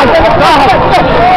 God! God!